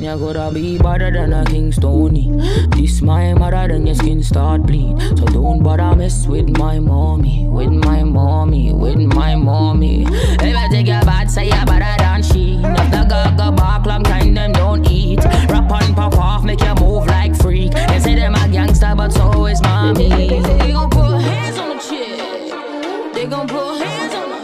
You gotta be better than a Kingstony. This my mother, then your skin start bleed. So don't bother mess with my mommy, with my mommy, with my mommy. If I take your bad, say you better than she. Not the girl go long time them don't eat. Rap on, pop off, make you move like freak. They say them a gangster, but so is mommy. They gon' put hands on the chick. They gon' put hands on the